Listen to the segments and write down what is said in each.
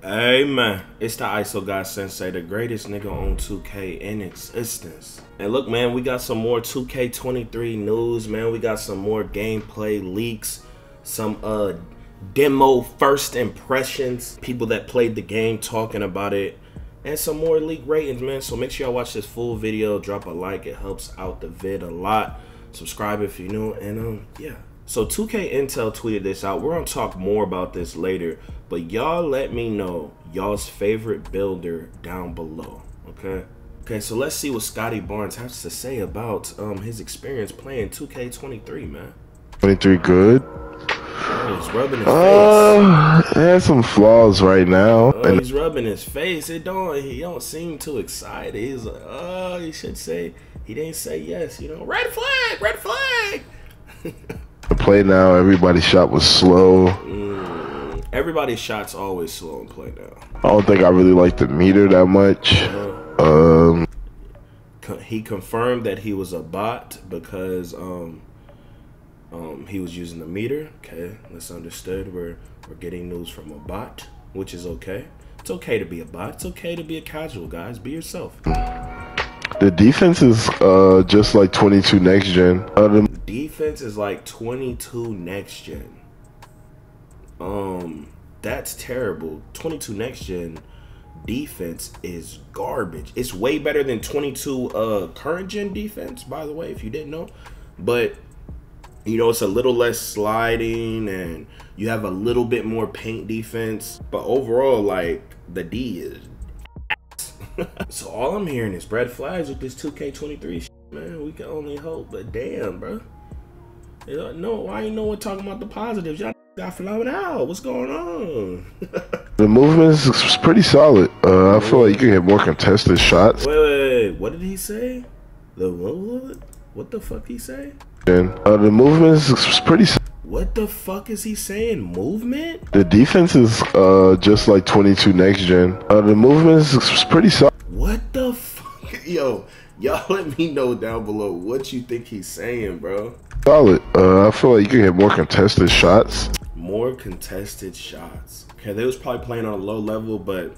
Man, it's the ISO guy Sensei, the greatest nigga on 2K in existence. And look man, we got some more 2K23 news, man. We got some more gameplay leaks, some uh demo first impressions, people that played the game talking about it, and some more leak ratings, man. So make sure y'all watch this full video, drop a like, it helps out the vid a lot. Subscribe if you're new, and um yeah. So 2K Intel tweeted this out. We're gonna talk more about this later, but y'all let me know y'all's favorite builder down below. Okay. Okay, so let's see what Scottie Barnes has to say about um his experience playing 2K23, man. 23 good. Oh, he's rubbing his Uh, it has some flaws right now. Oh, And he's rubbing his face. It don't. He don't seem too excited. He's like, oh, he should say. He didn't say yes. You know, red flag, red flag. play now, everybody's shot was slow. Mm, everybody's shots always slow in play now. I don't think I really like the meter that much. Uh, Um, he confirmed that he was a bot because um um he was using the meter. Okay, that's understood. We're we're getting news from a bot, which is okay. It's okay to be a bot. It's okay to be a casual, guys. Be yourself. the defense is uh just like 22 next gen. Uh, the Defense is like 22 next gen. Um, that's terrible. 22 next gen defense is garbage. It's way better than 22 uh current gen defense, by the way, if you didn't know. But you know, it's a little less sliding and you have a little bit more paint defense. But overall, like the D is so all I'm hearing is red flags with this 2K23 shit, man. We can only hope, but damn, bro. No, I ain't no one talking about the positives? Y'all got flown out. What's going on? the movement is pretty solid. Uh, I feel like you can hit more contested shots. wait, wait, wait. What did he say? The what? What the fuck he say? And uh, the movement is pretty. What the fuck is he saying? Movement? The defense is uh just like 22 next gen. Uh, the movement is pretty solid. What the fuck? Yo, y'all let me know down below what you think he's saying, bro. Solid. Uh, I feel like you can hit more contested shots. More contested shots. Okay, they was probably playing on a low level, but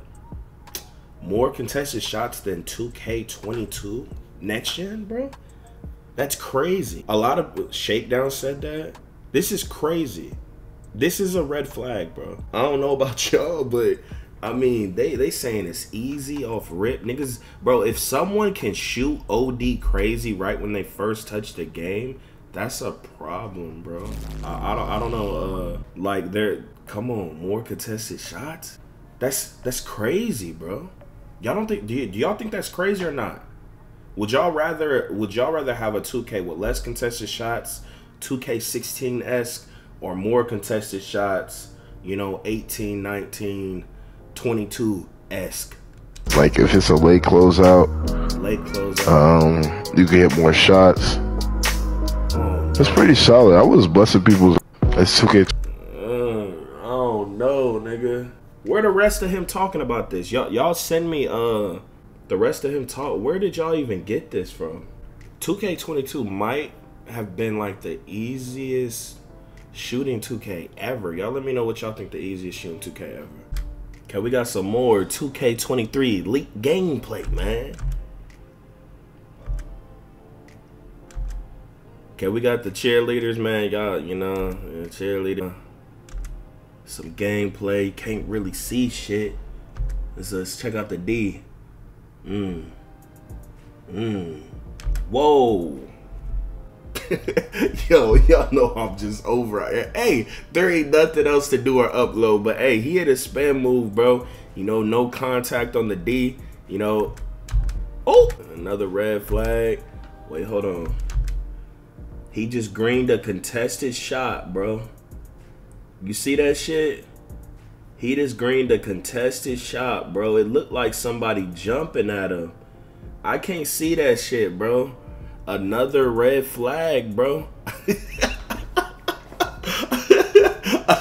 more contested shots than 2K22 next gen, bro. That's crazy. A lot of Shakedown said that. This is crazy. This is a red flag, bro. I don't know about y'all, but I mean, they they saying it's easy off rip, niggas. Bro, if someone can shoot OD crazy right when they first touch the game, that's a problem, bro. I, I don't I don't know. Uh, like they're come on, more contested shots. That's that's crazy, bro. Y'all don't think? Do, y'all think that's crazy or not? Would y'all rather would y'all rather have a 2K with less contested shots, 2K16 esque, or more contested shots? You know, 18, 19, 22 esque. Like if it's a late closeout, Late close. um, you can hit more shots. Oh, It's pretty solid. I was busting people's. It's 2K. Uh, don't know, nigga. Where the rest of him talking about this? Y'all, y'all send me uh the rest of him talk. Where did y'all even get this from? 2K22 might have been like the easiest shooting 2K ever. Y'all let me know what y'all think the easiest shooting 2K ever. Okay, we got some more 2K23 leak gameplay, man. Okay, we got the cheerleaders, man. Y'all, you know, cheerleader. Some gameplay. Can't really see shit. Let's, let's check out the D. Mmm. Mmm. Whoa. Yo, y'all know I'm just over. Hey, there ain't nothing else to do or upload, but hey, he had a spam move, bro. You know, no contact on the D. You know, oh, another red flag. Wait, hold on. He just greened a contested shot, bro. You see that shit? He just greened a contested shot, bro. It looked like somebody jumping at him. I can't see that shit, bro. Another red flag, bro.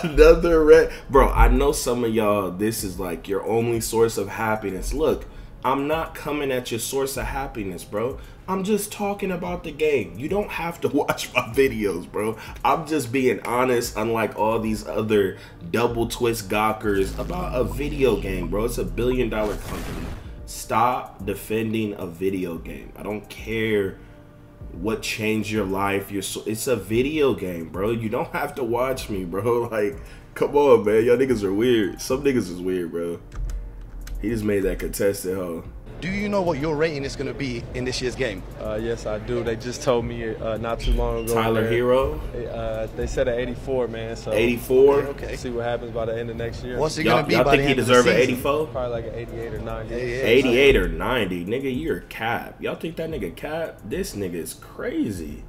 Another red. Bro, I know some of y'all, this is like your only source of happiness. Look, I'm not coming at your source of happiness, bro. I'm just talking about the game. You don't have to watch my videos, bro. I'm just being honest, unlike all these other double twist gawkers about a video game, bro. It's a billion dollar company. Stop defending a video game. I don't care what changed your life. Your so it's a video game, bro. You don't have to watch me, bro. Like, come on, man. Y'all niggas are weird. Some niggas is weird, bro. He just made that contested, hole. Do you know what your rating is going to be in this year's game? Uh, yes, I do. They just told me uh, not too long ago. Tyler man. Hero, Uh, they said at 84, man. So 84. Okay. See what happens by the end of next year. What's it going to be y'all think the he end deserve an 84? Probably like an 88 or 90. Yeah, yeah. 88 or 90, nigga, you're a cap. Y'all think that nigga cap? This nigga is crazy.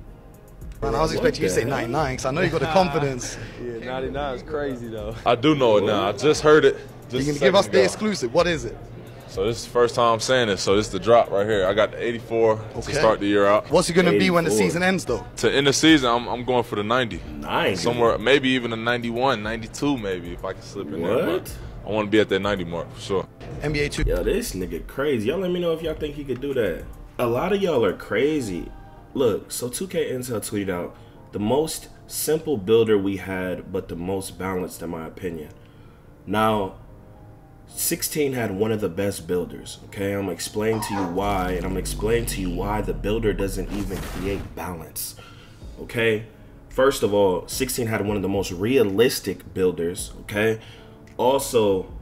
Man, I was expecting you to say 99 because I know you got the confidence. Yeah, 99 is crazy though. I do know it now. I just heard it. You Just can give us second the exclusive. What is it? So this is the first time I'm saying this. So this is the drop right here. I got the 84 Okay. to start the year out. What's it going to be when the season ends, though? To end the season, I'm, I'm going for the 90. 90. Somewhere, maybe even a 91, 92, maybe if I can slip in there. What? I want to be at that 90 mark for sure. NBA 2. Yo, this nigga crazy. Y'all let me know if y'all think he could do that. A lot of y'all are crazy. Look, so 2K Intel tweeted out the most simple builder we had, but the most balanced in my opinion. Now, 16 had one of the best builders. Okay, I'm gonna explain to you why, and I'm gonna explain to you why the builder doesn't even create balance. Okay, first of all, 16 had one of the most realistic builders. Okay, also,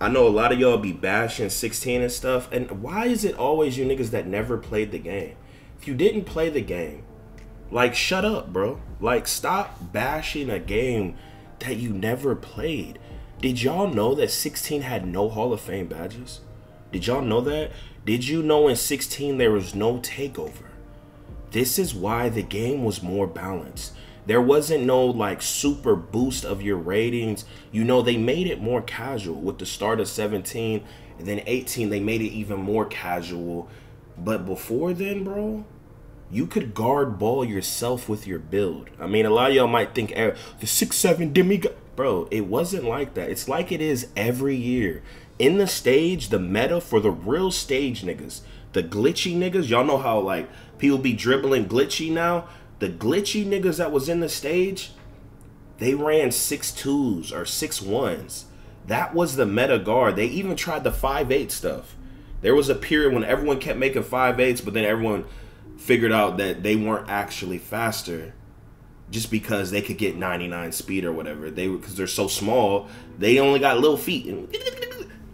I know a lot of y'all be bashing 16 and stuff, and why is it always you niggas that never played the game? If you didn't play the game, like shut up, bro. Like stop bashing a game that you never played. Did y'all know that 16 had no Hall of Fame badges? Did y'all know that? Did you know in 16 there was no takeover? This is why the game was more balanced. There wasn't no like super boost of your ratings. You know, they made it more casual with the start of 17 and then 18 they made it even more casual. But before then, bro, you could guard ball yourself with your build. I mean, a lot of y'all might think the six seven demigod, bro. It wasn't like that. It's like it is every year. In the stage, the meta for the real stage niggas, the glitchy niggas. Y'all know how like people be dribbling glitchy now. The glitchy niggas that was in the stage, they ran six twos or six ones. That was the meta guard. They even tried the five eight stuff. There was a period when everyone kept making five eights, but then everyone figured out that they weren't actually faster just because they could get 99 speed or whatever. They because they're so small, they only got little feet,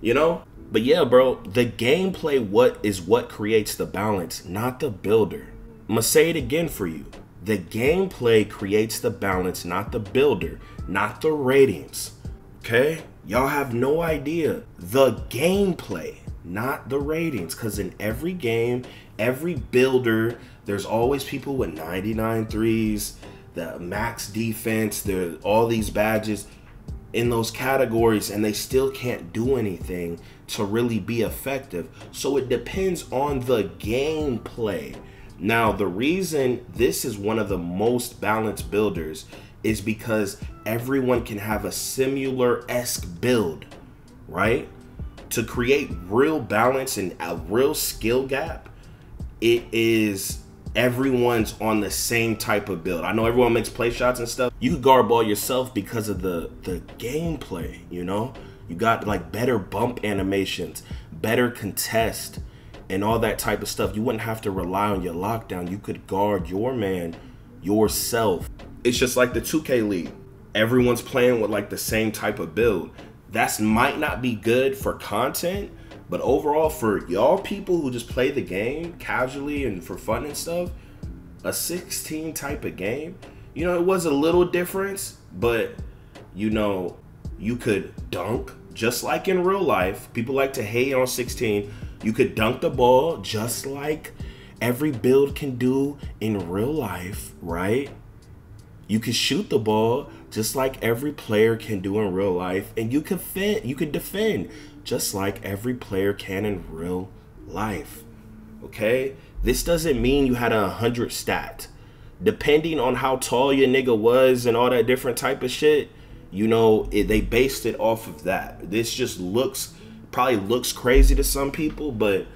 you know. But yeah, bro, the gameplay what is what creates the balance, not the builder. I'm gonna say it again for you. The gameplay creates the balance, not the builder, not the ratings. Okay? Y'all have no idea. The gameplay, not the ratings. Because in every game, every builder, there's always people with 99 threes, the max defense, there all these badges in those categories, and they still can't do anything to really be effective. So it depends on the gameplay. Now, the reason this is one of the most balanced builders is because everyone can have a similar esque build, right? To create real balance and a real skill gap, it is everyone's on the same type of build. I know everyone makes play shots and stuff. You could guard ball yourself because of the the gameplay, you know? You got like better bump animations, better contest, and all that type of stuff. You wouldn't have to rely on your lockdown. You could guard your man yourself. It's just like the 2K League. Everyone's playing with like the same type of build. That's might not be good for content, but overall for y'all people who just play the game casually and for fun and stuff, a 16 type of game, you know, it was a little difference, but you know, you could dunk just like in real life. People like to hate on 16. You could dunk the ball just like every build can do in real life, right? You could shoot the ball just like every player can do in real life, and you could fit, you could defend just like every player can in real life. Okay? This doesn't mean you had a hundred stat. Depending on how tall your nigga was and all that different type of shit, you know, it, they based it off of that. This just looks probably looks crazy to some people, but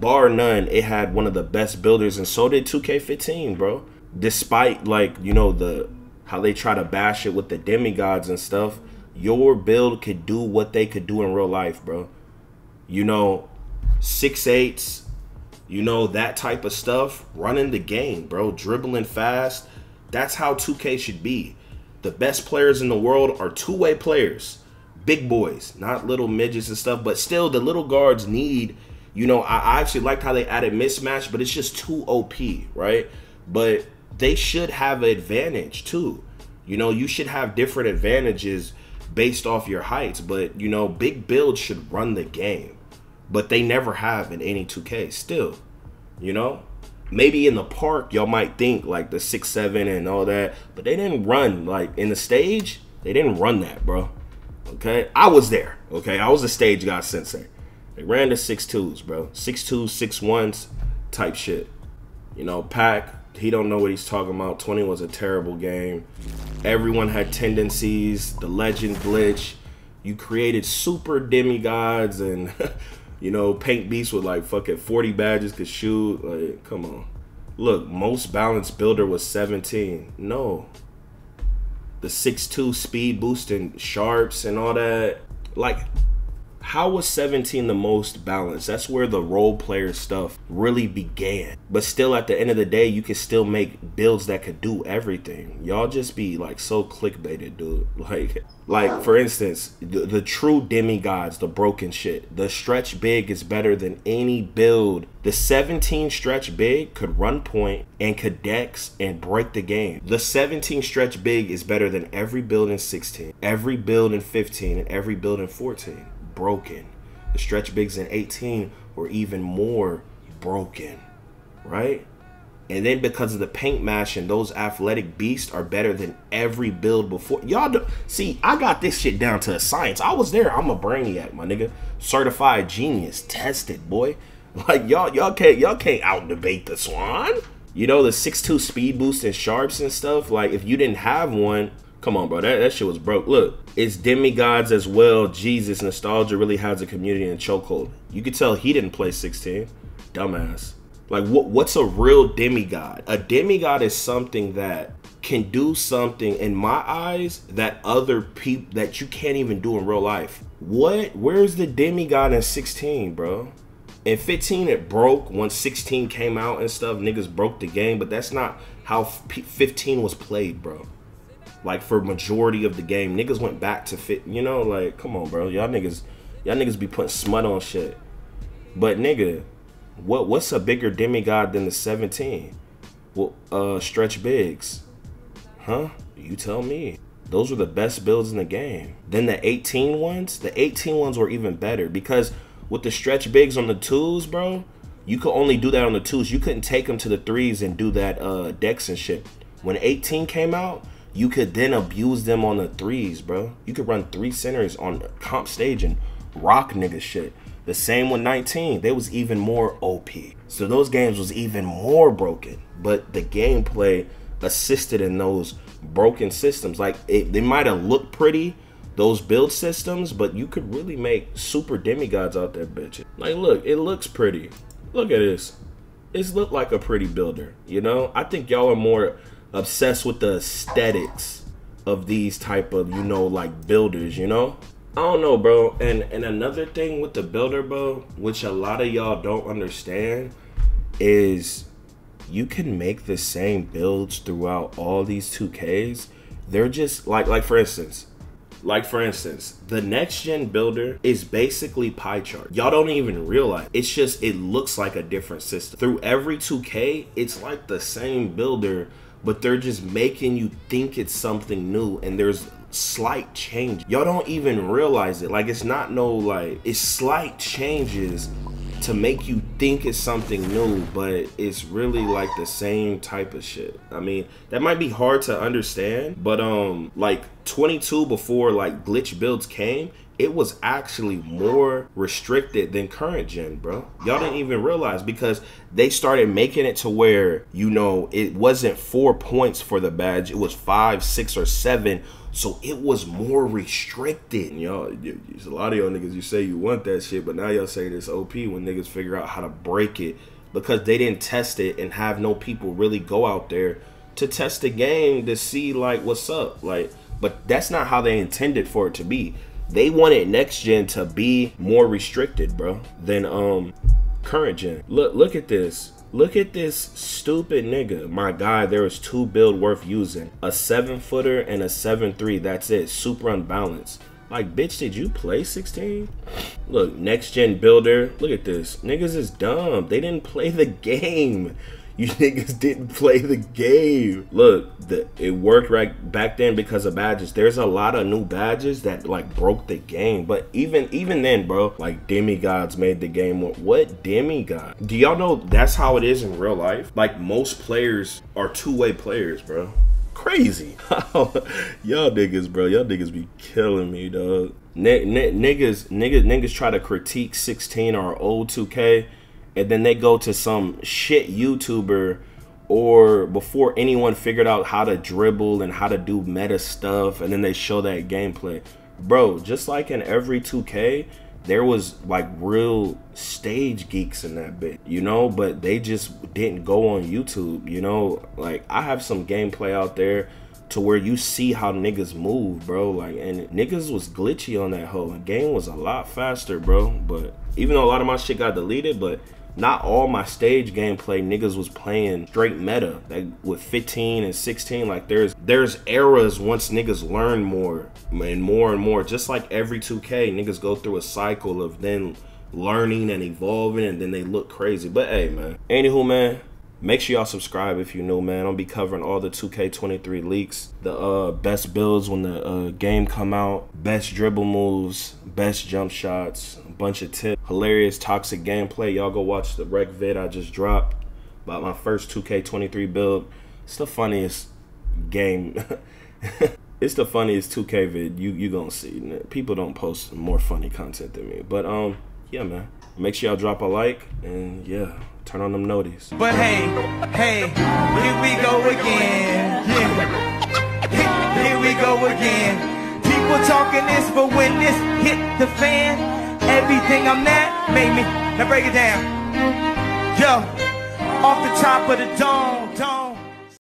bar none, it had one of the best builders, and so did 2K15, bro. Despite like you know the how they try to bash it with the demigods and stuff, your build could do what they could do in real life, bro. You know, six eights, you know that type of stuff, running the game, bro, dribbling fast. That's how 2K should be. The best players in the world are two-way players, big boys, not little midgets and stuff. But still, the little guards need. You know, I, I actually liked how they added mismatch, but it's just too OP, right? But they should have an advantage too. You know, you should have different advantages based off your heights, but you know, big builds should run the game. But they never have in any 2K still. You know? Maybe in the park y'all might think like the six seven and all that, but they didn't run like in the stage, they didn't run that, bro. Okay? I was there. Okay, I was a stage guy sensei. They ran the six twos, bro. Six twos, six ones type shit. You know, Pack, he don't know what he's talking about. 20 was a terrible game. Everyone had tendencies. The legend glitch. You created super demigods and you know, Paint beasts with like fucking 40 badges could shoot. Like, come on. Look, most balanced builder was 17. No. The 6'2 speed boosting sharps and all that. Like, how was 17 the most balanced? That's where the role player stuff really began. But still, at the end of the day, you can still make builds that could do everything. Y'all just be like so clickbaited, dude. Like, like for instance, the, the true demigods, the broken shit. The stretch big is better than any build. The 17 stretch big could run point and could dex and break the game. The 17 stretch big is better than every build in 16, every build in 15, and every build in 14 broken. The stretch bigs in 18 were even more broken, right? And then because of the paint mashing, those athletic beasts are better than every build before. Y'all do, see, I got this shit down to a science. I was there. I'm a brainiac, my nigga. Certified genius, tested, boy. Like y'all, y'all can't, y'all can't out debate the Swan. You know the 6'2 speed boost and sharps and stuff. Like if you didn't have one, Come on, bro. That, that shit was broke. Look, it's demigods as well. Jesus, nostalgia really has a community in chokehold. You could tell he didn't play 16. Dumbass. Like, what? what's a real demigod? A demigod is something that can do something in my eyes that other people that you can't even do in real life. What? Where's the demigod in 16, bro? In 15, it broke. Once 16 came out and stuff, niggas broke the game. But that's not how 15 was played, bro like for majority of the game. Niggas went back to fit, you know, like come on, bro. Y'all niggas y'all niggas be putting smut on shit. But nigga, what what's a bigger demigod than the 17? Well, uh stretch bigs. Huh? You tell me. Those were the best builds in the game. Then the 18 ones, the 18 ones were even better because with the stretch bigs on the twos, bro, you could only do that on the twos. You couldn't take them to the threes and do that uh dex and shit. When 18 came out, you could then abuse them on the threes, bro. You could run three centers on comp stage and rock nigga shit. The same with 19. They was even more OP. So those games was even more broken. But the gameplay assisted in those broken systems. Like it, they might have looked pretty, those build systems, but you could really make super demigods out there, bitch. Like look, it looks pretty. Look at this. It's looked like a pretty builder, you know? I think y'all are more obsessed with the aesthetics of these type of you know like builders you know i don't know bro and and another thing with the builder bro which a lot of y'all don't understand is you can make the same builds throughout all these 2ks they're just like like for instance like for instance, the next gen builder is basically pie chart. Y'all don't even realize. It's just it looks like a different system. Through every 2K, it's like the same builder but they're just making you think it's something new and there's slight change. Y'all don't even realize it. Like it's not no like it's slight changes to make you think it's something new, but it's really like the same type of shit. I mean, that might be hard to understand, but um like 22 before like glitch builds came, it was actually more restricted than current gen, bro. Y'all didn't even realize because they started making it to where, you know, it wasn't four points for the badge, it was five, six, or seven. So it was more restricted. Y'all, a lot of y'all niggas, you say you want that shit, but now y'all say this OP when niggas figure out how to break it because they didn't test it and have no people really go out there to test the game to see like what's up. Like, but that's not how they intended for it to be. They wanted next gen to be more restricted, bro, than um current gen. Look look at this. Look at this stupid nigga. My guy, there is two build worth using. A seven footer and a seven three. That's it. Super unbalanced. Like, bitch, did you play 16? Look, next gen builder. Look at this. Niggas is dumb. They didn't play the game. You niggas didn't play the game. Look, the, it worked right back then because of badges. There's a lot of new badges that like broke the game. But even even then, bro, like demigods made the game. What demigod? Do y'all know that's how it is in real life? Like most players are two-way players, bro crazy. y'all niggas, bro. Y'all niggas be killing me, dog. N- niggas, niggas, niggas try to critique 16 or old 2K, and then they go to some shit YouTuber or before anyone figured out how to dribble and how to do meta stuff, and then they show that gameplay. Bro, just like in every 2K, there was like real stage geeks in that bit, you know, but they just didn't go on YouTube, you know. Like I have some gameplay out there to where you see how niggas move, bro. Like and niggas was glitchy on that whole game was a lot faster, bro. But even though a lot of my shit got deleted, but not all my stage gameplay niggas was playing straight meta. Like with 15 and 16 like there's there's eras once niggas learn more and more and more. Just like every 2k niggas go through a cycle of then learning and evolving and then they look crazy. But hey man. Anywho man Make sure y'all subscribe if you're new, man. I'll be covering all the 2K23 leaks, the uh, best builds when the uh, game come out, best dribble moves, best jump shots, a bunch of tips, hilarious toxic gameplay. Y'all go watch the rec vid I just dropped about my first 2K23 build. It's the funniest game. it's the funniest 2K vid you you gonna see. People don't post more funny content than me, but um, yeah, man. Make sure y'all drop a like and yeah. Turn on them notice. But hey, hey, here we go again. Yeah. Here we go again. People talking this, but when this hit the fan, everything I'm at made me. Now break it down. Yo, off the top of the dome, dome.